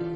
うん。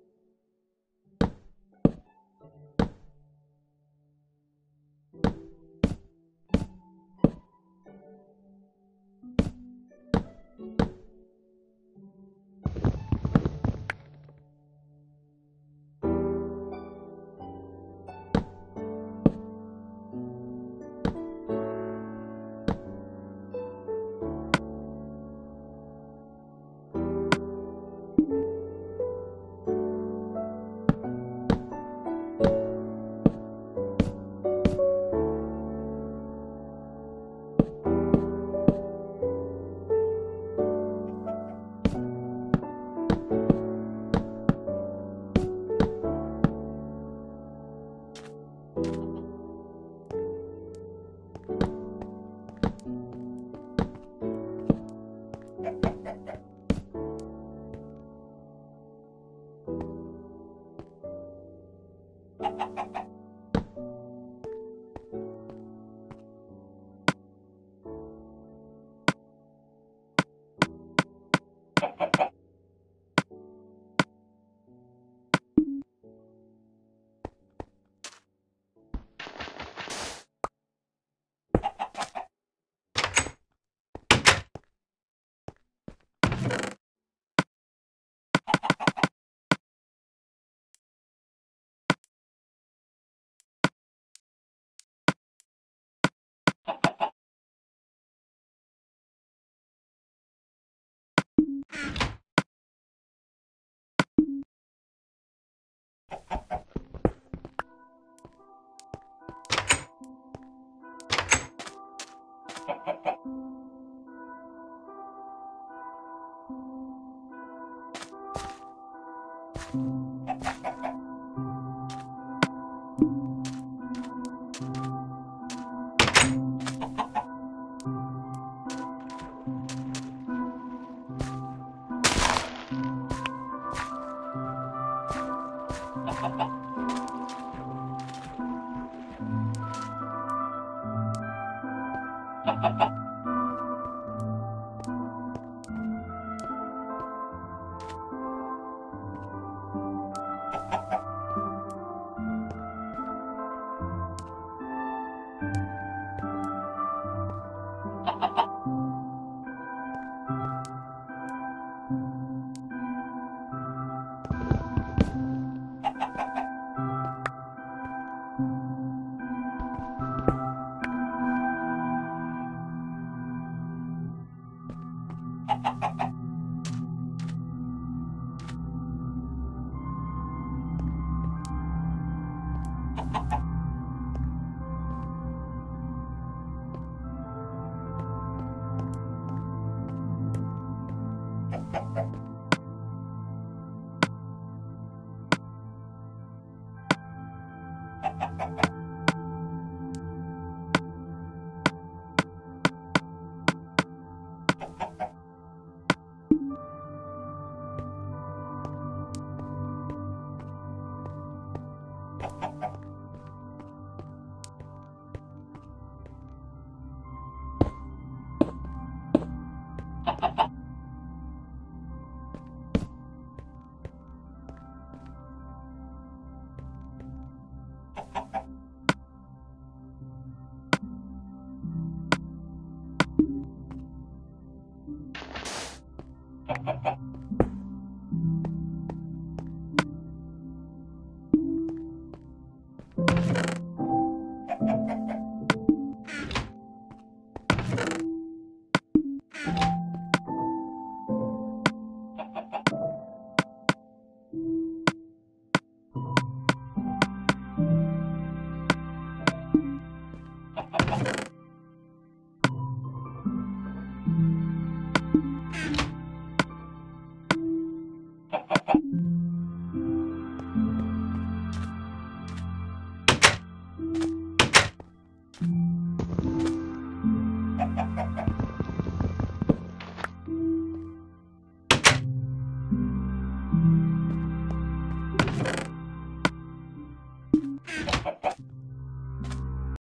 好 好